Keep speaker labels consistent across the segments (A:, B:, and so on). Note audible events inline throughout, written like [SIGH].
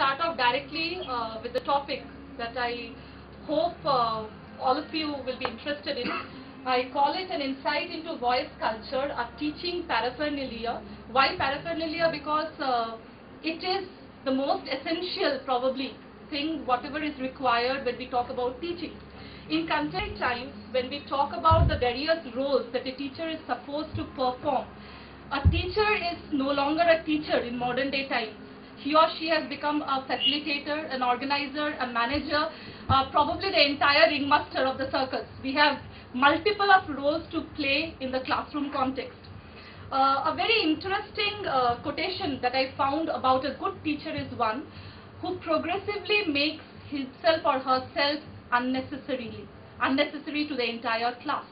A: start off directly uh, with the topic that I hope uh, all of you will be interested in. I call it an insight into voice culture, a teaching paraphernalia. Why paraphernalia? Because uh, it is the most essential, probably, thing, whatever is required when we talk about teaching. In contemporary times, when we talk about the various roles that a teacher is supposed to perform, a teacher is no longer a teacher in modern day times. He or she has become a facilitator, an organizer, a manager, uh, probably the entire ringmaster of the circus. We have multiple of roles to play in the classroom context. Uh, a very interesting uh, quotation that I found about a good teacher is one who progressively makes himself or herself unnecessarily, unnecessary to the entire class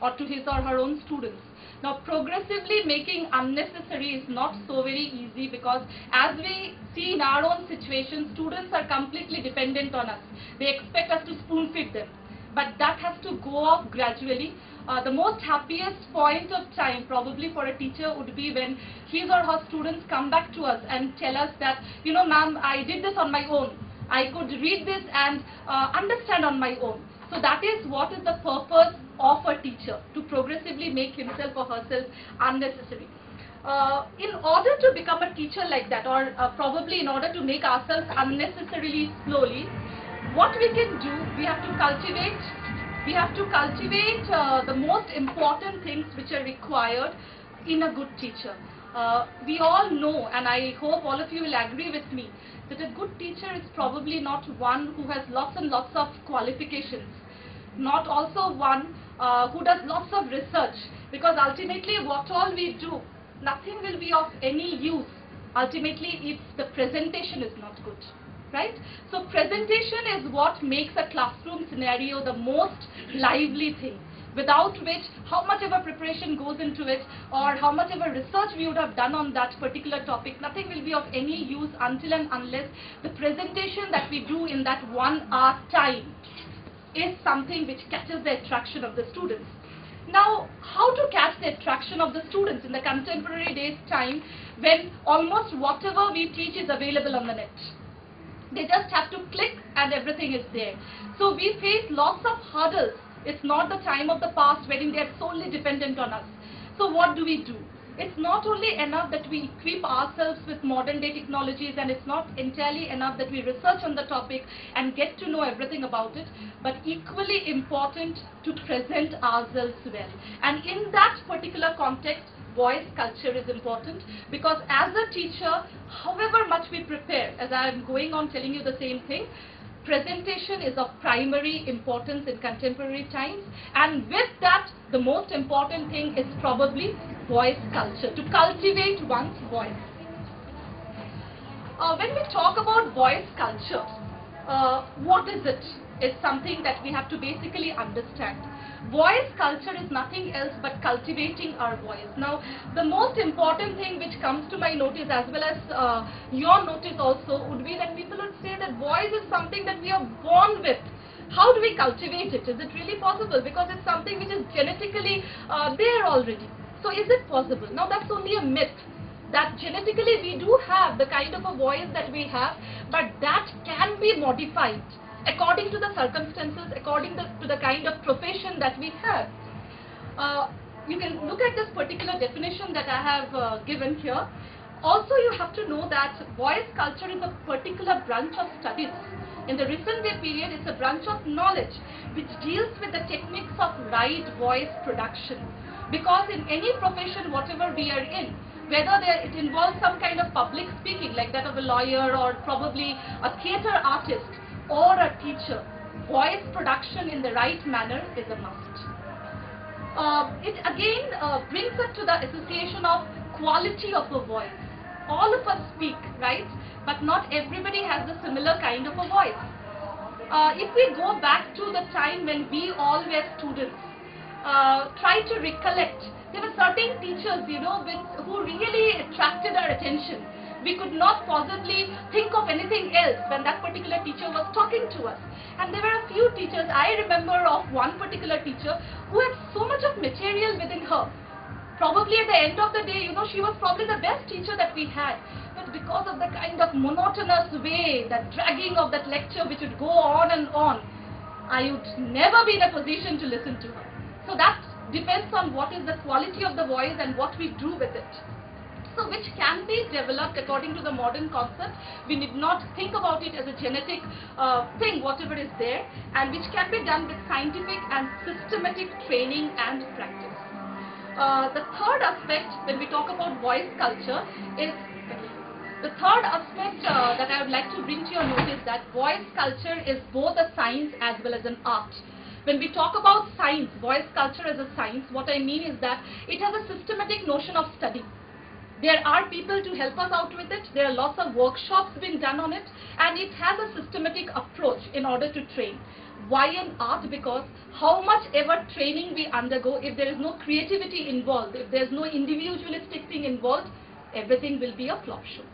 A: or to his or her own students. Now, progressively making unnecessary is not so very easy because as we see in our own situation, students are completely dependent on us. They expect us to spoon feed them. But that has to go off gradually. Uh, the most happiest point of time probably for a teacher would be when his or her students come back to us and tell us that, you know, ma'am, I did this on my own. I could read this and uh, understand on my own. So that is what is the purpose of a teacher, to progressively make himself or herself unnecessary. Uh, in order to become a teacher like that, or uh, probably in order to make ourselves unnecessarily slowly, what we can do, we have to cultivate, we have to cultivate uh, the most important things which are required in a good teacher. Uh, we all know, and I hope all of you will agree with me, that a good teacher is probably not one who has lots and lots of qualifications, not also one uh, who does lots of research, because ultimately what all we do, nothing will be of any use ultimately if the presentation is not good right? So presentation is what makes a classroom scenario the most lively thing without which how much of a preparation goes into it or how much of a research we would have done on that particular topic, nothing will be of any use until and unless the presentation that we do in that one hour time is something which catches the attraction of the students. Now, how to catch the attraction of the students in the contemporary days time when almost whatever we teach is available on the net? They just have to click and everything is there. So we face lots of hurdles. It's not the time of the past wherein they are solely dependent on us. So what do we do? It's not only enough that we equip ourselves with modern day technologies and it's not entirely enough that we research on the topic and get to know everything about it, but equally important to present ourselves well. And in that particular context, voice culture is important because as a teacher, however much we prepare, as I am going on telling you the same thing, presentation is of primary importance in contemporary times and with that the most important thing is probably voice culture, to cultivate one's voice. Uh, when we talk about voice culture, uh, what is it? It's something that we have to basically understand. Voice culture is nothing else but cultivating our voice. Now, the most important thing which comes to my notice as well as uh, your notice also would be that people would say that voice is something that we are born with. How do we cultivate it? Is it really possible? Because it's something which is genetically uh, there already. So is it possible? Now that's only a myth that genetically we do have the kind of a voice that we have, but that can be modified according to the circumstances, according to the kind of profession that we have. Uh, you can look at this particular definition that I have uh, given here. Also, you have to know that voice culture is a particular branch of studies. In the recent day period, it's a branch of knowledge which deals with the techniques of right voice production. Because in any profession, whatever we are in, whether it involves some kind of public speaking like that of a lawyer or probably a theatre artist or a teacher, voice production in the right manner is a must. Uh, it again uh, brings us to the association of quality of a voice. All of us speak, right? But not everybody has a similar kind of a voice. Uh, if we go back to the time when we all were students, uh, try to recollect, there were certain teachers, you know, with, who really attracted our attention. We could not possibly think of anything else when that particular teacher was talking to us. And there were a few teachers, I remember of one particular teacher who had so much of material within her. Probably at the end of the day, you know, she was probably the best teacher that we had. But because of the kind of monotonous way, that dragging of that lecture which would go on and on, I would never be in a position to listen to her. So that depends on what is the quality of the voice and what we do with it. So which can be developed according to the modern concept. We need not think about it as a genetic uh, thing, whatever is there, and which can be done with scientific and systematic training and practice. Uh, the third aspect when we talk about voice culture is the third aspect uh, that I would like to bring to your notice that voice culture is both a science as well as an art. When we talk about science, voice culture as a science, what I mean is that it has a systematic notion of study. There are people to help us out with it. There are lots of workshops being done on it. And it has a systematic approach in order to train. Why an art? Because how much ever training we undergo, if there is no creativity involved, if there is no individualistic thing involved, everything will be a flop show.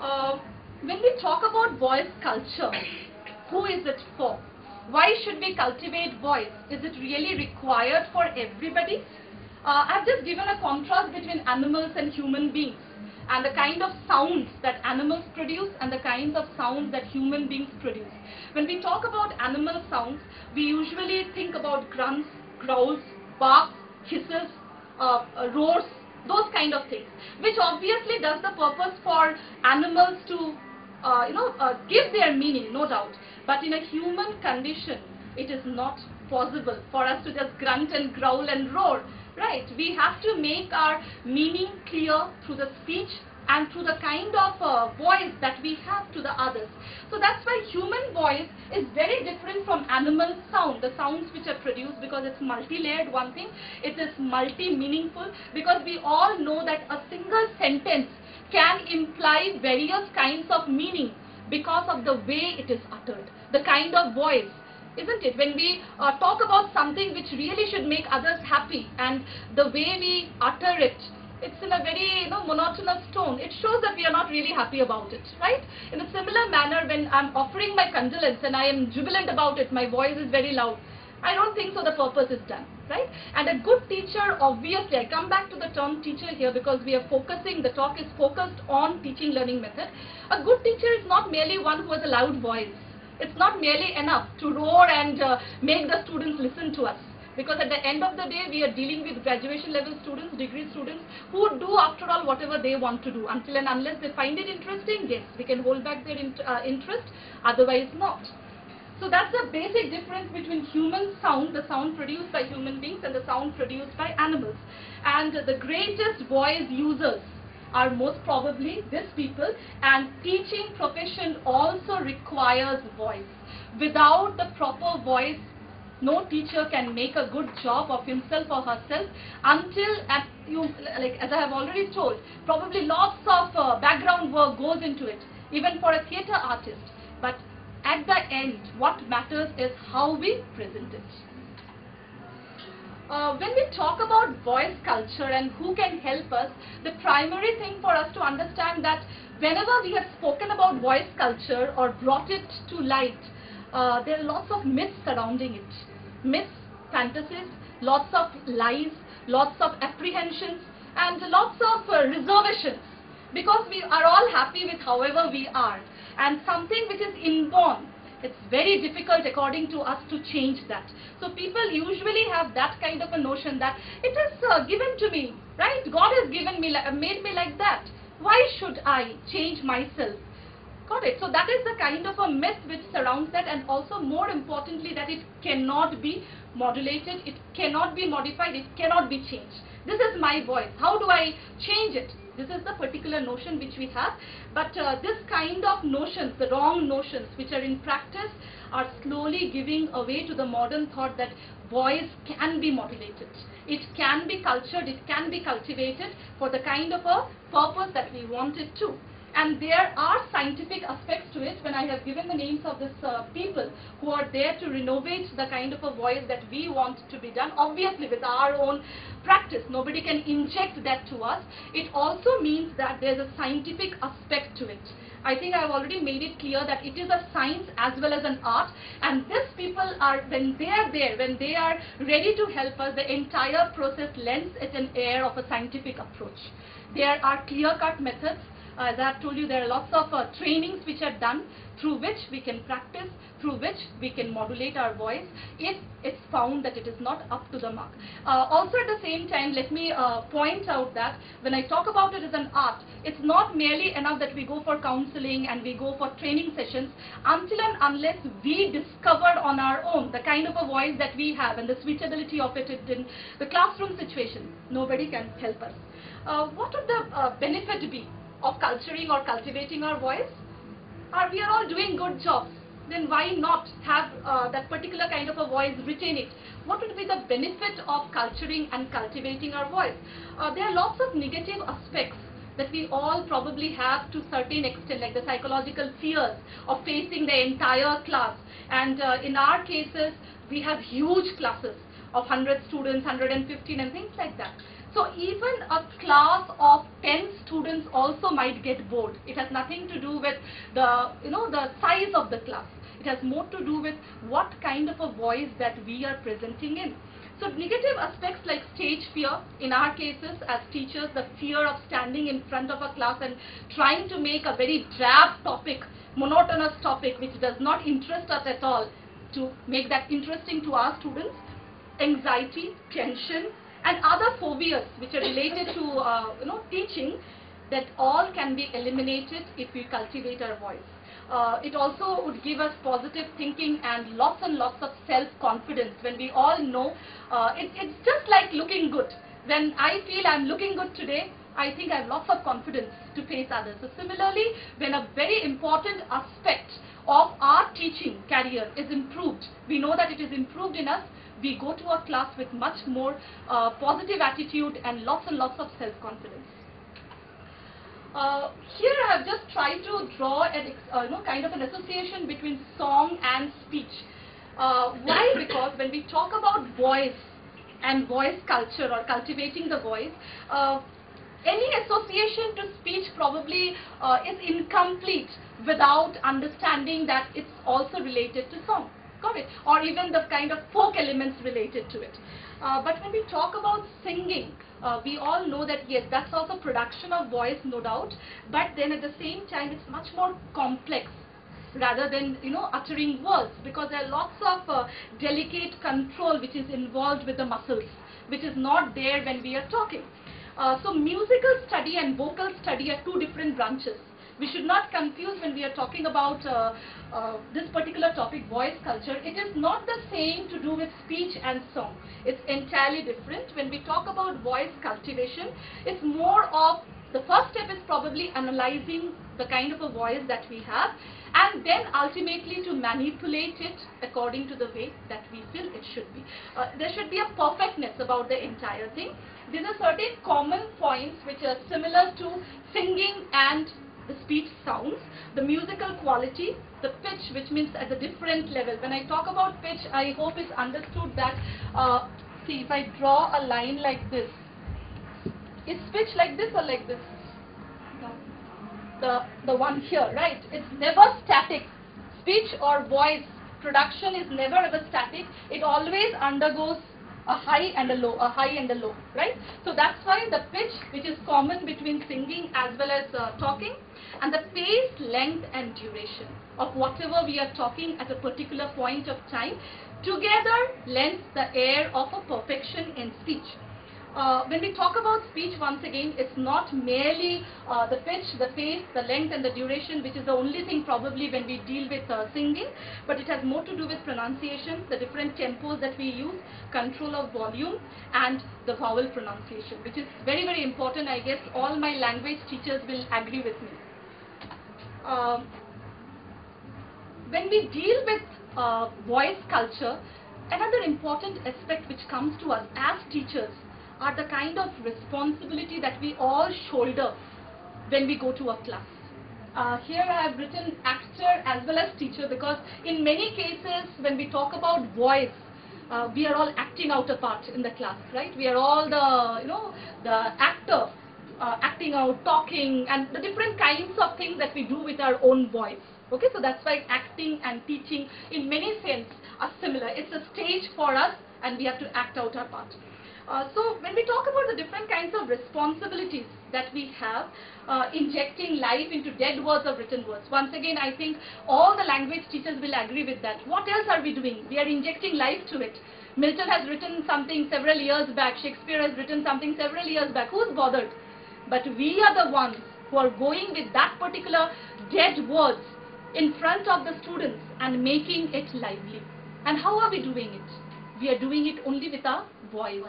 A: Uh, when we talk about voice culture, who is it for? Why should we cultivate voice? Is it really required for everybody? Uh, I've just given a contrast between animals and human beings and the kind of sounds that animals produce and the kinds of sounds that human beings produce. When we talk about animal sounds, we usually think about grunts, growls, barks, hisses, uh, uh, roars, those kind of things, which obviously does the purpose for animals to, uh, you know, uh, give their meaning, no doubt. But in a human condition, it is not possible for us to just grunt and growl and roar. Right? We have to make our meaning clear through the speech and through the kind of uh, voice that we have to the others. So that's why human voice is very different from animal sound, the sounds which are produced because it's multi-layered one thing, it is multi-meaningful because we all know that a single sentence can imply various kinds of meaning because of the way it is uttered, the kind of voice isn't it? When we uh, talk about something which really should make others happy and the way we utter it, it's in a very you know, monotonous tone. It shows that we are not really happy about it, right? In a similar manner, when I'm offering my condolence and I am jubilant about it, my voice is very loud. I don't think so the purpose is done, right? And a good teacher, obviously, I come back to the term teacher here because we are focusing, the talk is focused on teaching learning method. A good teacher is not merely one who has a loud voice it's not merely enough to roar and uh, make the students listen to us. Because at the end of the day, we are dealing with graduation level students, degree students, who do after all whatever they want to do. Until and unless they find it interesting, yes, we can hold back their int uh, interest, otherwise not. So that's the basic difference between human sound, the sound produced by human beings, and the sound produced by animals. And the greatest voice users are most probably these people and teaching profession also requires voice. Without the proper voice, no teacher can make a good job of himself or herself until you like as I have already told probably lots of uh, background work goes into it even for a theatre artist but at the end what matters is how we present it. Uh, when we talk about voice culture and who can help us, the primary thing for us to understand that whenever we have spoken about voice culture or brought it to light, uh, there are lots of myths surrounding it. Myths, fantasies, lots of lies, lots of apprehensions, and lots of uh, reservations because we are all happy with however we are and something which is inborn it's very difficult according to us to change that. So people usually have that kind of a notion that it is uh, given to me, right? God has given me, made me like that. Why should I change myself? Got it? So that is the kind of a myth which surrounds that and also more importantly that it cannot be modulated, it cannot be modified, it cannot be changed. This is my voice. How do I change it? This is the particular notion which we have. But uh, this kind of notions, the wrong notions which are in practice are slowly giving away to the modern thought that voice can be modulated. It can be cultured, it can be cultivated for the kind of a purpose that we want it to. And there are scientific aspects to it when I have given the names of these uh, people who are there to renovate the kind of a voice that we want to be done, obviously with our own practice. Nobody can inject that to us. It also means that there's a scientific aspect to it. I think I've already made it clear that it is a science as well as an art and these people are, when they are there, when they are ready to help us, the entire process lends it an air of a scientific approach. There are clear-cut methods as I've told you, there are lots of uh, trainings which are done through which we can practice, through which we can modulate our voice if it's found that it is not up to the mark. Uh, also at the same time, let me uh, point out that when I talk about it as an art, it's not merely enough that we go for counseling and we go for training sessions until and unless we discover on our own the kind of a voice that we have and the suitability of it in the classroom situation. Nobody can help us. Uh, what would the uh, benefit be of culturing or cultivating our voice? Are we are all doing good jobs? Then why not have uh, that particular kind of a voice, retain it? What would be the benefit of culturing and cultivating our voice? Uh, there are lots of negative aspects that we all probably have to certain extent, like the psychological fears of facing the entire class. And uh, in our cases, we have huge classes of 100 students, 115 and things like that. So even a class of 10 students also might get bored. It has nothing to do with the, you know, the size of the class. It has more to do with what kind of a voice that we are presenting in. So negative aspects like stage fear, in our cases as teachers, the fear of standing in front of a class and trying to make a very drab topic, monotonous topic which does not interest us at all to make that interesting to our students, anxiety, tension, and other phobias which are related to uh, you know teaching that all can be eliminated if we cultivate our voice. Uh, it also would give us positive thinking and lots and lots of self-confidence when we all know uh, it, it's just like looking good. When I feel I'm looking good today, I think I have lots of confidence to face others. So similarly, when a very important aspect of our teaching career is improved, we know that it is improved in us, we go to a class with much more uh, positive attitude and lots and lots of self-confidence. Uh, here I have just tried to draw an, uh, you know, kind of an association between song and speech. Uh, why? [COUGHS] Because when we talk about voice and voice culture or cultivating the voice, uh, any association to speech probably uh, is incomplete without understanding that it's also related to song. It? Or even the kind of folk elements related to it. Uh, but when we talk about singing, uh, we all know that yes, that's also production of voice, no doubt. But then at the same time, it's much more complex rather than you know uttering words because there are lots of uh, delicate control which is involved with the muscles, which is not there when we are talking. Uh, so musical study and vocal study are two different branches. We should not confuse when we are talking about uh, uh, this particular topic, voice culture. It is not the same to do with speech and song. It's entirely different. When we talk about voice cultivation, it's more of the first step is probably analyzing the kind of a voice that we have and then ultimately to manipulate it according to the way that we feel it should be. Uh, there should be a perfectness about the entire thing. These are certain common points which are similar to singing and the speech sounds, the musical quality, the pitch which means at a different level. When I talk about pitch, I hope it's understood that, uh, see if I draw a line like this, is pitch like this or like this? The, the one here, right? It's never static. Speech or voice production is never ever static. It always undergoes a high and a low, a high and a low, right? So that's why the pitch, which is common between singing as well as uh, talking, and the pace, length and duration of whatever we are talking at a particular point of time together lends the air of a perfection in speech. Uh, when we talk about speech once again, it's not merely uh, the pitch, the pace, the length and the duration which is the only thing probably when we deal with uh, singing, but it has more to do with pronunciation, the different tempos that we use, control of volume and the vowel pronunciation which is very very important. I guess all my language teachers will agree with me. Um, when we deal with uh, voice culture, another important aspect which comes to us as teachers are the kind of responsibility that we all shoulder when we go to a class. Uh, here I have written actor as well as teacher because in many cases when we talk about voice, uh, we are all acting out a part in the class, right? We are all the, you know, the actor uh, acting out, talking, and the different kinds of things that we do with our own voice. Okay, so that's why acting and teaching in many sense are similar. It's a stage for us and we have to act out our part. Uh, so when we talk about the different kinds of responsibilities that we have, uh, injecting life into dead words or written words. Once again, I think all the language teachers will agree with that. What else are we doing? We are injecting life to it. Milton has written something several years back. Shakespeare has written something several years back. Who's bothered? But we are the ones who are going with that particular dead words in front of the students and making it lively. And how are we doing it? We are doing it only with our voice.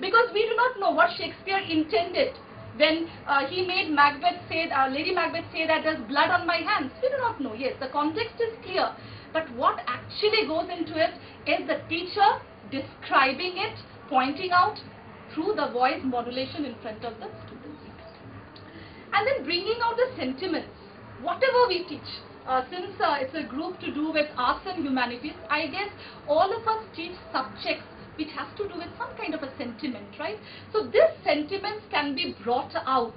A: Because we do not know what Shakespeare intended when uh, he made Macbeth say, uh, Lady Macbeth say that there's blood on my hands. We do not know. Yes, the context is clear. But what actually goes into it is the teacher describing it, pointing out through the voice modulation in front of the. And then bringing out the sentiments. Whatever we teach, uh, since uh, it's a group to do with arts and humanities, I guess all of us teach subjects which has to do with some kind of a sentiment, right? So this sentiments can be brought out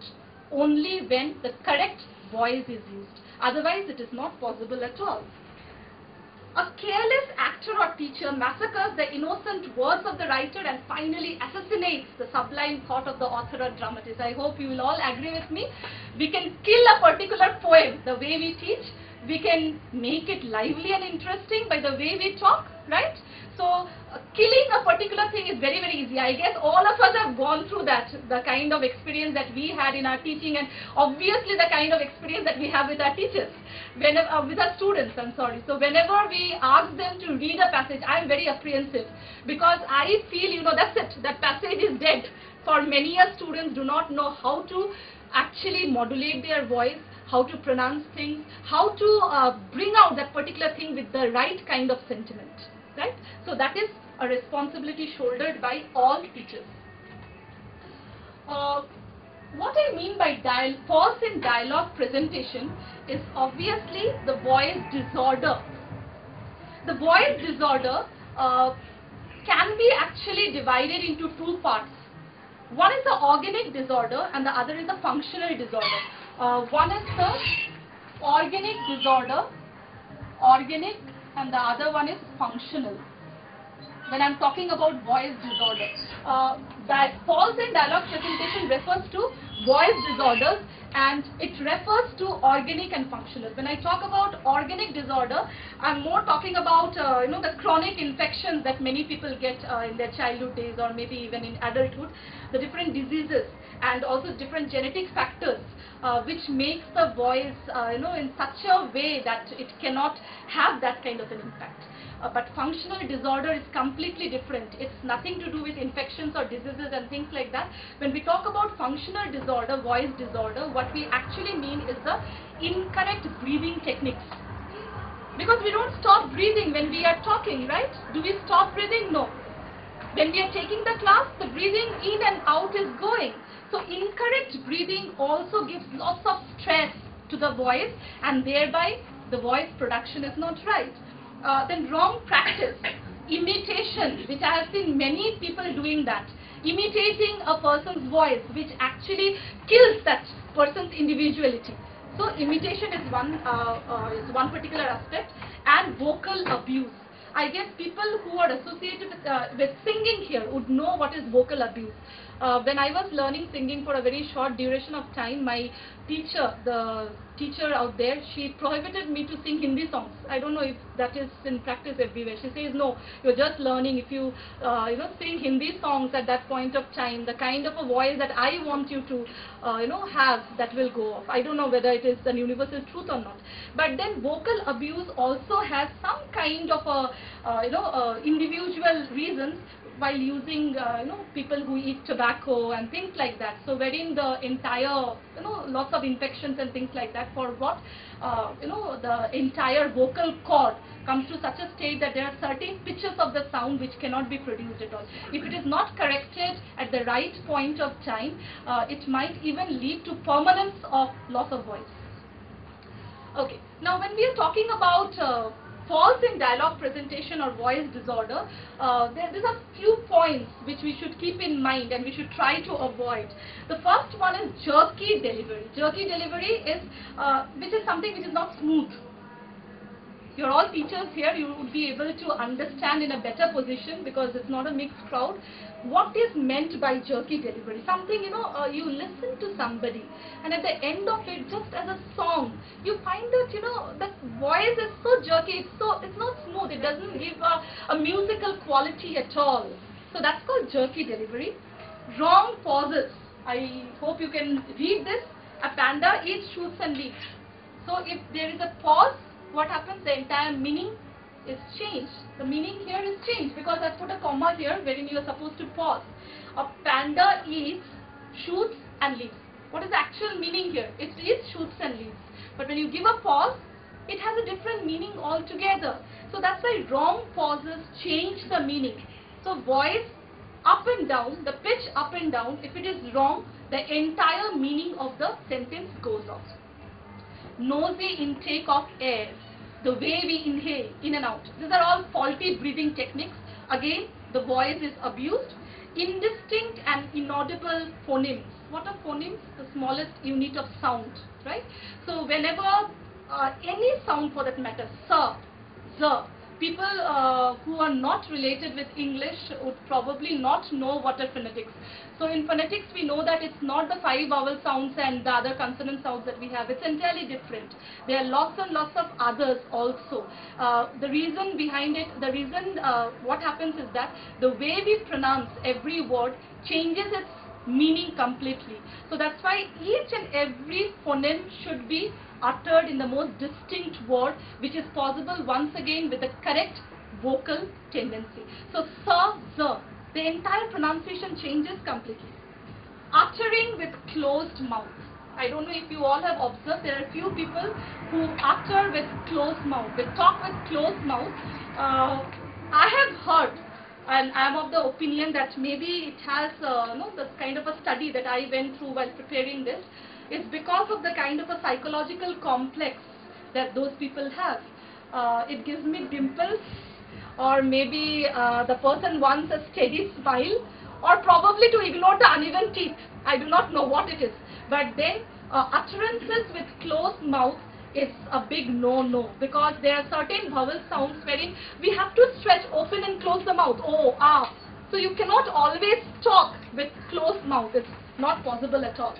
A: only when the correct voice is used. Otherwise, it is not possible at all. A careless actor or teacher massacres the innocent words of the writer and finally assassinates the sublime thought of the author or dramatist. I hope you will all agree with me. We can kill a particular poem the way we teach. We can make it lively and interesting by the way we talk, right? So uh, killing a particular thing is very, very easy. I guess all of us have gone through that, the kind of experience that we had in our teaching and obviously the kind of experience that we have with our teachers, whenever, uh, with our students, I'm sorry. So whenever we ask them to read a passage, I'm very apprehensive because I feel, you know, that's it, that passage is dead. For many a students do not know how to actually modulate their voice, how to pronounce things, how to uh, bring out that particular thing with the right kind of sentiment right? So that is a responsibility shouldered by all teachers. Uh, what I mean by pause in dialogue presentation is obviously the voice disorder. The voice disorder uh, can be actually divided into two parts. One is the organic disorder and the other is the functional disorder. Uh, one is the organic disorder, organic and the other one is functional. When I'm talking about voice disorder, uh, that pause in dialogue presentation refers to voice disorders and it refers to organic and functional. When I talk about organic disorder, I'm more talking about uh, you know the chronic infections that many people get uh, in their childhood days or maybe even in adulthood, the different diseases and also different genetic factors uh, which makes the voice, uh, you know, in such a way that it cannot have that kind of an impact. Uh, but functional disorder is completely different. It's nothing to do with infections or diseases and things like that. When we talk about functional disorder, voice disorder, what we actually mean is the incorrect breathing techniques. Because we don't stop breathing when we are talking, right? Do we stop breathing? No. When we are taking the class, the breathing in and out is going. So incorrect breathing also gives lots of stress to the voice and thereby the voice production is not right. Uh, then wrong practice, imitation, which I have seen many people doing that. Imitating a person's voice, which actually kills that person's individuality. So imitation is one, uh, uh, is one particular aspect and vocal abuse. I guess people who are associated with, uh, with singing here would know what is vocal abuse. Uh, when I was learning singing for a very short duration of time, my teacher, the teacher out there, she prohibited me to sing Hindi songs. I don't know if that is in practice everywhere. She says, no, you're just learning. If you, uh, you know, sing Hindi songs at that point of time, the kind of a voice that I want you to, uh, you know, have, that will go off. I don't know whether it is an universal truth or not. But then vocal abuse also has some kind of a, uh, you know, uh, individual reasons while using, uh, you know, people who eat tobacco and things like that. So wherein the entire, you know, lots of infections and things like that for what, uh, you know, the entire vocal cord comes to such a state that there are certain pitches of the sound which cannot be produced at all. If it is not corrected at the right point of time, uh, it might even lead to permanence of loss of voice. Okay. Now, when we are talking about uh, falls in dialogue presentation or voice disorder, uh, there, there are few points which we should keep in mind and we should try to avoid. The first one is jerky delivery. Jerky delivery is uh, which is something which is not smooth. You're all teachers here, you would be able to understand in a better position because it's not a mixed crowd. What is meant by jerky delivery? Something, you know, uh, you listen to somebody and at the end of it, just as a song, you find that, you know, the voice is so jerky, it's so, it's not smooth, it doesn't give a, a musical quality at all. So that's called jerky delivery. Wrong pauses. I hope you can read this. A panda eats shoots and leaves. So if there is a pause, what happens? The entire meaning is changed. The meaning here is changed because I put a comma here wherein you are supposed to pause. A panda eats shoots and leaves. What is the actual meaning here? It eats shoots and leaves. But when you give a pause, it has a different meaning altogether. So that's why wrong pauses change the meaning. So voice up and down, the pitch up and down, if it is wrong, the entire meaning of the sentence goes off nosy intake of air, the way we inhale in and out. These are all faulty breathing techniques. Again, the voice is abused. Indistinct and inaudible phonemes. What are phonemes? The smallest unit of sound, right? So whenever uh, any sound for that matter, sir, z, people uh, who are not related with English would probably not know what are phonetics. So in phonetics we know that it's not the five vowel sounds and the other consonant sounds that we have. It's entirely different. There are lots and lots of others also. Uh, the reason behind it, the reason uh, what happens is that the way we pronounce every word changes its meaning completely. So that's why each and every phoneme should be uttered in the most distinct word which is possible once again with the correct vocal tendency. So sa, the entire pronunciation changes completely. Uttering with closed mouth. I don't know if you all have observed, there are few people who utter with closed mouth, they talk with closed mouth. Uh, I have heard and I am of the opinion that maybe it has uh, no, the kind of a study that I went through while preparing this is because of the kind of a psychological complex that those people have. Uh, it gives me dimples or maybe uh, the person wants a steady smile or probably to ignore the uneven teeth. I do not know what it is. But then uh, utterances with closed mouth is a big no-no because there are certain vowel sounds wherein we have to stretch open and close the mouth. Oh, ah. So you cannot always talk with closed mouth. It's not possible at all.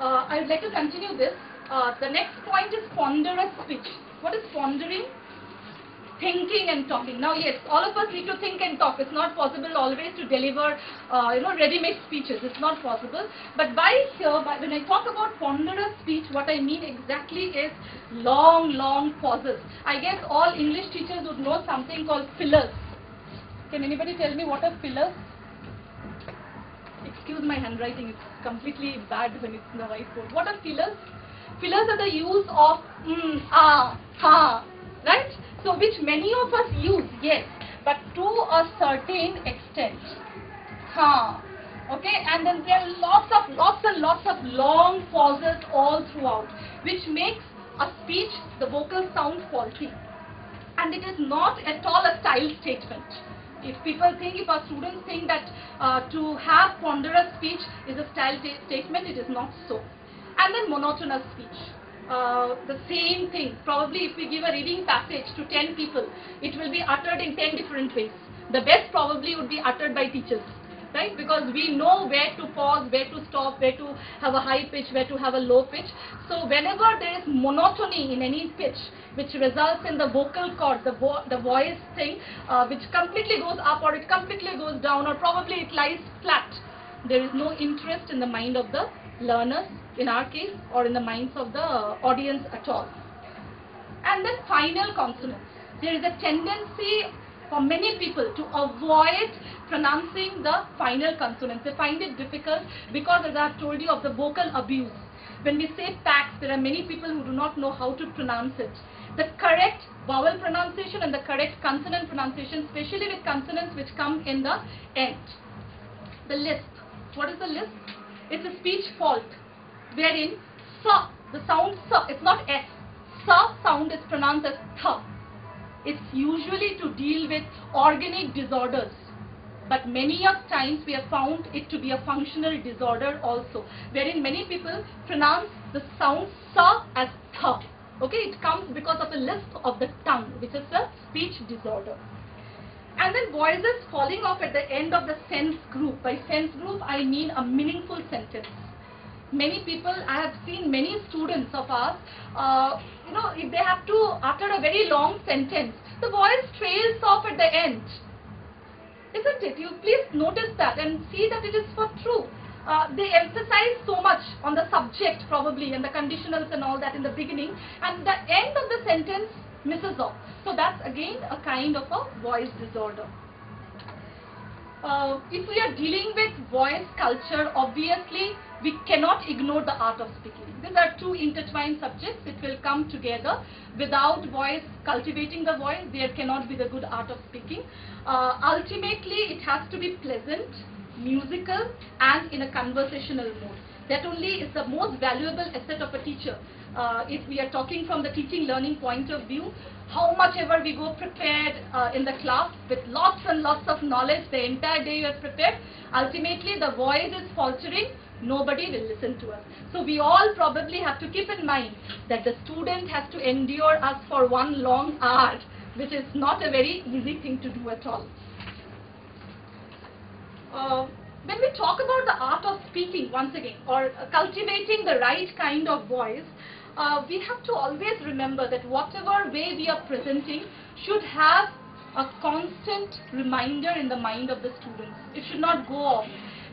A: Uh, I would like to continue this. Uh, the next point is ponderous speech. What is pondering? Thinking and talking. Now, yes, all of us need to think and talk. It's not possible always to deliver, uh, you know, ready-made speeches. It's not possible. But by here, by, when I talk about ponderous speech, what I mean exactly is long, long pauses. I guess all English teachers would know something called fillers. Can anybody tell me what are fillers? Excuse my handwriting, it's completely bad when it's in the whiteboard. What are fillers? Fillers are the use of mm, ah, ha, right? So which many of us use, yes, but to a certain extent. Ha, okay, and then there are lots of, lots and lots of long pauses all throughout, which makes a speech, the vocal sound faulty. And it is not at all a style statement. If people think, if our students think that uh, to have ponderous speech is a style statement, it is not so. And then monotonous speech. Uh, the same thing. Probably if we give a reading passage to 10 people, it will be uttered in 10 different ways. The best probably would be uttered by teachers right? Because we know where to pause, where to stop, where to have a high pitch, where to have a low pitch. So whenever there is monotony in any pitch, which results in the vocal cord, the, vo the voice thing, uh, which completely goes up or it completely goes down or probably it lies flat, there is no interest in the mind of the learners in our case or in the minds of the audience at all. And then final consonants. There is a tendency for many people to avoid pronouncing the final consonants. They find it difficult because as I have told you of the vocal abuse. When we say pax, there are many people who do not know how to pronounce it. The correct vowel pronunciation and the correct consonant pronunciation, especially with consonants which come in the end. The lisp. What is the lisp? It's a speech fault. Wherein sa, the sound sa, it's not s. Sa sound is pronounced as th. It's usually to deal with organic disorders. But many of times we have found it to be a functional disorder also, wherein many people pronounce the sound sa as th. Okay, it comes because of a lisp of the tongue, which is a speech disorder. And then voices falling off at the end of the sense group. By sense group, I mean a meaningful sentence. Many people, I have seen many students of ours, uh, you know, if they have to utter a very long sentence, the voice trails off at the end. Isn't it? You please notice that and see that it is for true uh, they emphasize so much on the subject probably and the conditionals and all that in the beginning and the end of the sentence misses off. So that's again a kind of a voice disorder. Uh, if we are dealing with voice culture, obviously we cannot ignore the art of speaking. These are two intertwined subjects. It will come together. Without voice, cultivating the voice, there cannot be the good art of speaking. Uh, ultimately, it has to be pleasant, musical and in a conversational mode. That only is the most valuable asset of a teacher. Uh, if we are talking from the teaching learning point of view, how much ever we go prepared uh, in the class with lots and lots of knowledge the entire day you are prepared, ultimately the voice is faltering, nobody will listen to us. So we all probably have to keep in mind that the student has to endure us for one long hour, which is not a very easy thing to do at all uh, when we talk about the art of speaking once again or uh, cultivating the right kind of voice, uh, we have to always remember that whatever way we are presenting should have a constant reminder in the mind of the students. It should not go off.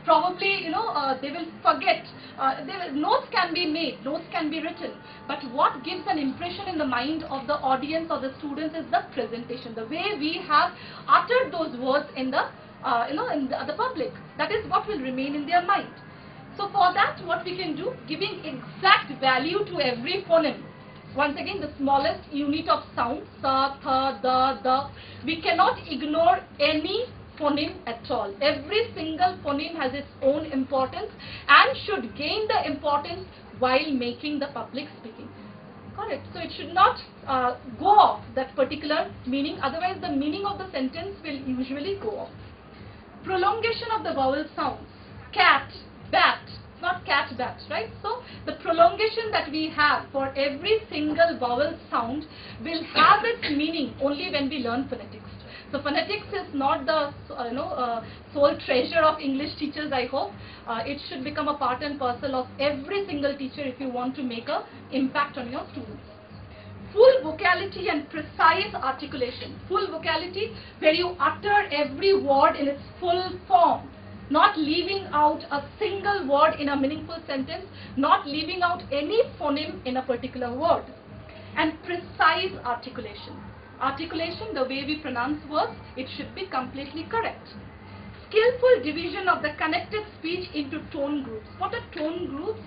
A: Probably, you know, uh, they will forget. Uh, will, notes can be made, notes can be written. But what gives an impression in the mind of the audience or the students is the presentation, the way we have uttered those words in the uh, you know, in the, the public. That is what will remain in their mind. So for that, what we can do, giving exact value to every phoneme. Once again, the smallest unit of sound, sa, tha, da, da. We cannot ignore any phoneme at all. Every single phoneme has its own importance and should gain the importance while making the public speaking. Correct. So it should not uh, go off that particular meaning. Otherwise, the meaning of the sentence will usually go off prolongation of the vowel sounds. Cat, bat, not cat, bat, right? So the prolongation that we have for every single vowel sound will have its meaning only when we learn phonetics. So phonetics is not the you know uh, sole treasure of English teachers. I hope uh, it should become a part and parcel of every single teacher if you want to make a impact on your students full vocality and precise articulation. Full vocality where you utter every word in its full form. Not leaving out a single word in a meaningful sentence. Not leaving out any phoneme in a particular word. And precise articulation. Articulation, the way we pronounce words, it should be completely correct. Skillful division of the connected speech into tone groups. What are tone groups?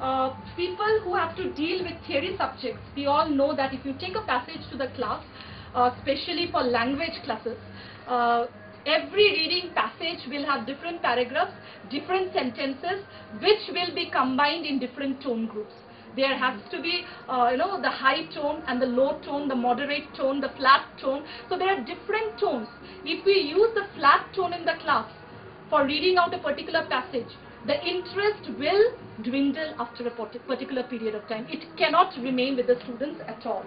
A: Uh, people who have to deal with theory subjects, we all know that if you take a passage to the class, uh, especially for language classes, uh, every reading passage will have different paragraphs, different sentences, which will be combined in different tone groups. There has to be, uh, you know, the high tone and the low tone, the moderate tone, the flat tone. So there are different tones. If we use the flat tone in the class for reading out a particular passage, the interest will dwindle after a particular period of time. It cannot remain with the students at all.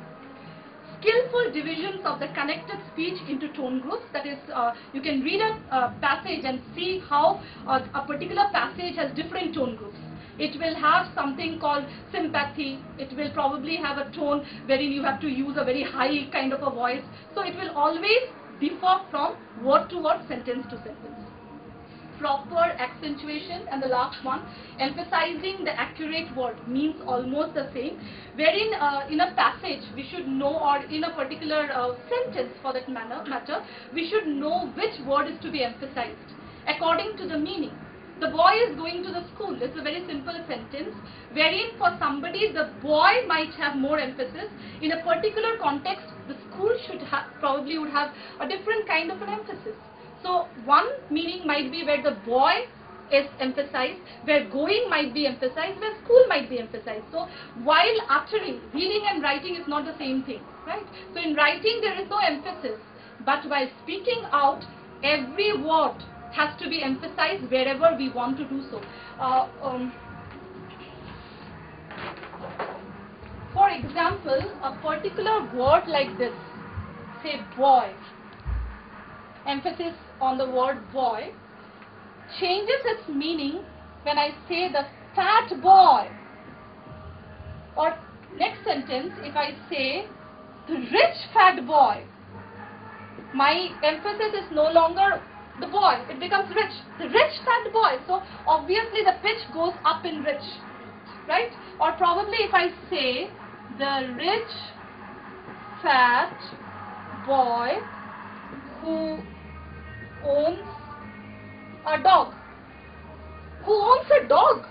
A: Skillful divisions of the connected speech into tone groups, that is, uh, you can read a uh, passage and see how uh, a particular passage has different tone groups. It will have something called sympathy. It will probably have a tone wherein you have to use a very high kind of a voice. So it will always differ from word to word, sentence to sentence proper accentuation and the last one emphasizing the accurate word means almost the same wherein uh, in a passage we should know or in a particular uh, sentence for that manner, matter we should know which word is to be emphasized according to the meaning the boy is going to the school. It's a very simple sentence wherein for somebody the boy might have more emphasis. In a particular context, the school should have probably would have a different kind of an emphasis. So one meaning might be where the boy is emphasized, where going might be emphasized, where school might be emphasized. So while uttering, reading and writing is not the same thing, right? So in writing there is no emphasis, but while speaking out, every word has to be emphasized wherever we want to do so. Uh, um, for example, a particular word like this, say boy, emphasis on the word boy, changes its meaning when I say the fat boy. Or next sentence, if I say the rich fat boy, my emphasis is no longer the boy, it becomes rich. The rich fat boy. So obviously the pitch goes up in rich, right? Or probably if I say the rich fat boy who owns a dog. Who owns a dog?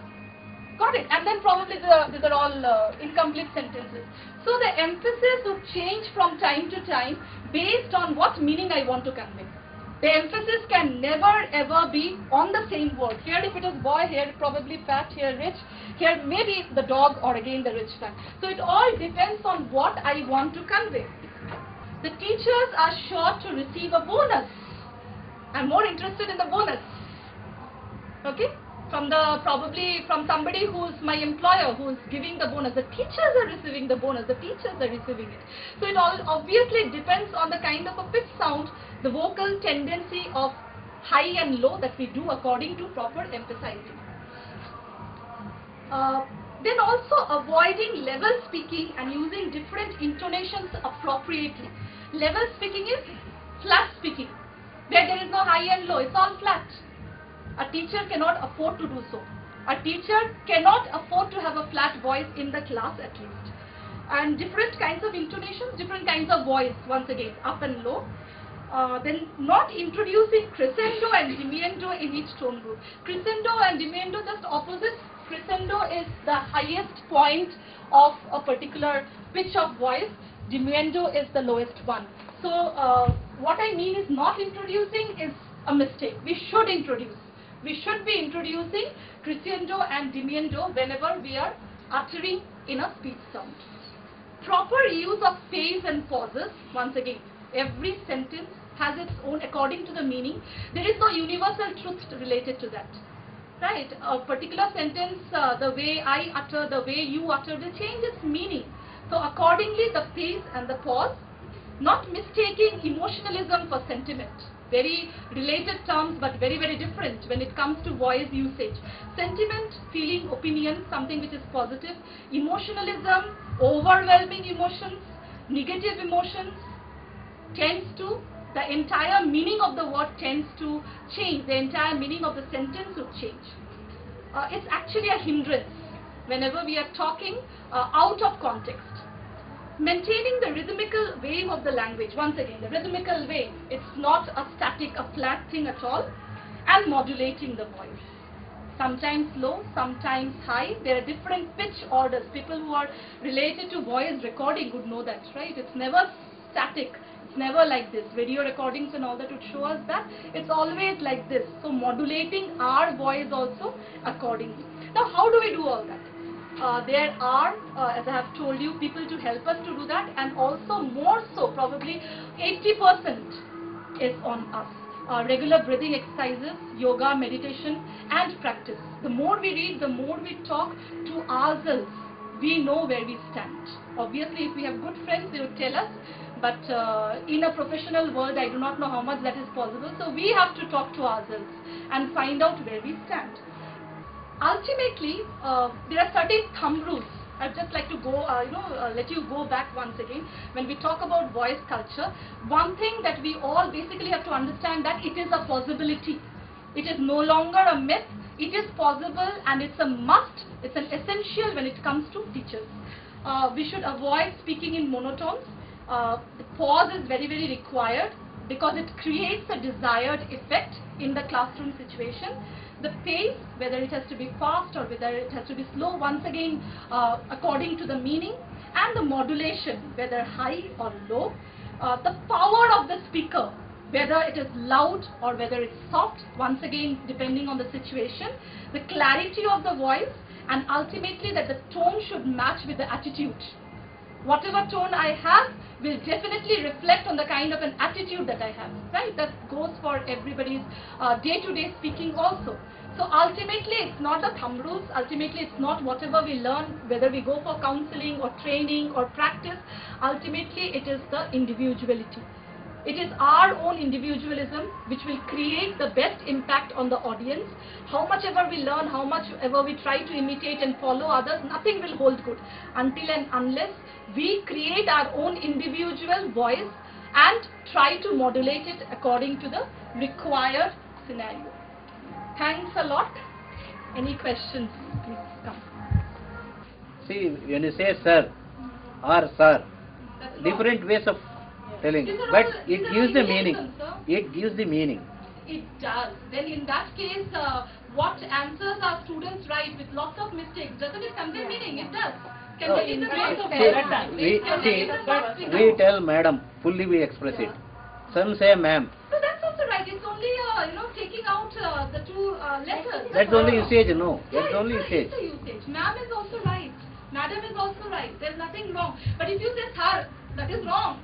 A: Got it. And then probably the, these are all uh, incomplete sentences. So the emphasis would change from time to time based on what meaning I want to convey. The emphasis can never ever be on the same word. Here if it is boy, here probably fat, here rich, here maybe the dog or again the rich fat. So it all depends on what I want to convey. The teachers are sure to receive a bonus. I'm more interested in the bonus okay from the probably from somebody who's my employer who's giving the bonus the teachers are receiving the bonus the teachers are receiving it so it all obviously depends on the kind of a pitch sound the vocal tendency of high and low that we do according to proper emphasizing uh, then also avoiding level speaking and using different intonations appropriately level speaking is flat speaking where there is no high and low it's all flat a teacher cannot afford to do so. A teacher cannot afford to have a flat voice in the class at least. And different kinds of intonations, different kinds of voice, once again, up and low. Uh, then not introducing crescendo and diminuendo in each tone group. Crescendo and diminuendo just opposite. Crescendo is the highest point of a particular pitch of voice. Diminuendo is the lowest one. So uh, what I mean is not introducing is a mistake. We should introduce we should be introducing crescendo and diminuendo whenever we are uttering in a speech sound. Proper use of phase and pauses, once again, every sentence has its own according to the meaning. There is no universal truth related to that. Right? A particular sentence, uh, the way I utter, the way you utter will change meaning. So accordingly, the pace and the pause, not mistaking emotionalism for sentiment very related terms but very very different when it comes to voice usage. Sentiment, feeling, opinion, something which is positive. Emotionalism, overwhelming emotions, negative emotions tends to, the entire meaning of the word tends to change. The entire meaning of the sentence would change. Uh, it's actually a hindrance whenever we are talking uh, out of context maintaining the rhythmical wave of the language. Once again, the rhythmical wave. It's not a static, a flat thing at all. And modulating the voice. Sometimes low, sometimes high. There are different pitch orders. People who are related to voice recording would know that, right? It's never static. It's never like this. Video recordings and all that would show us that. It's always like this. So modulating our voice also accordingly. Now how do we do all that? uh, there are, uh, as I have told you, people to help us to do that and also more so, probably 80% is on us. Uh, regular breathing exercises, yoga, meditation and practice. The more we read, the more we talk to ourselves, we know where we stand. Obviously, if we have good friends, they will tell us, but uh, in a professional world, I do not know how much that is possible. So we have to talk to ourselves and find out where we stand ultimately, uh, there are certain thumb rules. I'd just like to go, uh, you know, uh, let you go back once again. When we talk about voice culture, one thing that we all basically have to understand that it is a possibility. It is no longer a myth. It is possible and it's a must. It's an essential when it comes to teachers. Uh, we should avoid speaking in monotones. Uh, the pause is very, very required because it creates a desired effect in the classroom situation the pace, whether it has to be fast or whether it has to be slow, once again uh, according to the meaning, and the modulation, whether high or low, uh, the power of the speaker, whether it is loud or whether it's soft, once again depending on the situation, the clarity of the voice and ultimately that the tone should match with the attitude. Whatever tone I have will definitely reflect on the kind of an attitude that I have, right? That goes for everybody's uh, day-to-day -day speaking also. So ultimately it's not the thumb rules, ultimately it's not whatever we learn, whether we go for counseling or training or practice, ultimately it is the individuality. It is our own individualism which will create the best impact on the audience. How much ever we learn, how much ever we try to imitate and follow others, nothing will hold good until and unless we create our own individual voice and try to modulate it according to the required scenario. Thanks a lot. Any questions, please come.
B: See, when you say sir or sir,
A: That's
B: different ways of telling,
A: These
B: but
A: all-
B: it gives the meaning.
A: idioms.
B: It gives the meaning.
A: It does. Then in that case, uh, what answers our students write with lots of mistakes, doesn't it convey meaning? It does. Can
B: Oh,
A: they give the
C: increase
A: of
C: fair
A: that?
C: time.
B: We,
A: Can they
B: see,
A: give the marks
B: we tell madam, fully we express it. Some say ma'am.
A: So that's also right. It's only, uh, you know, taking out uh, the two uh, letters.
B: That's only usage, no.
A: Yeah,
B: That's only
A: it's,
B: usage.
A: a, it's a usage. Ma'am is also right. Madam is also right. There's nothing wrong. But if you say sir, that is wrong.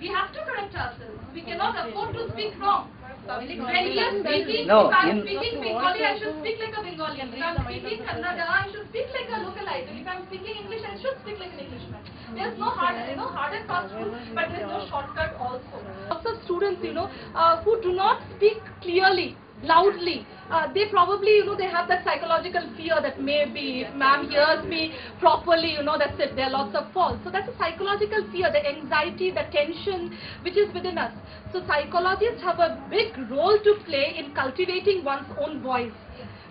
A: We have to correct ourselves. We cannot afford to speak wrong. When we are speaking,
B: No,
A: if I'm speaking Bengali, I should speak like a Bengali. If I'm speaking Kannada, I should speak like a localite. If I'm speaking English, I should speak like an Englishman. There's no hard, you know, hard and fast rule, but there's no shortcut also. Lots of students, you know, uh, who do not speak clearly, loudly, uh, they probably, you know, they have that psychological fear that maybe if ma'am hears me properly, you know, that's it, there are lots of falls. So that's a psychological fear, the anxiety, the tension which is within us. So psychologists have a big role to play in cultivating one's own voice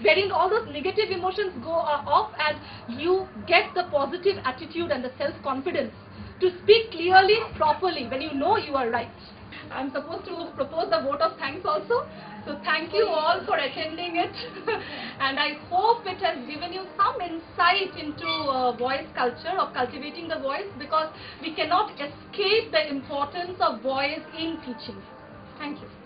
A: wherein all those negative emotions go uh, off and you get the positive attitude and the self-confidence to speak clearly, properly, when you know you are right. I'm supposed to propose the vote of thanks also. So thank you all for attending it. [LAUGHS] and I hope it has given you some insight into uh, voice culture of cultivating the voice because we cannot escape the importance of voice in teaching. Thank you.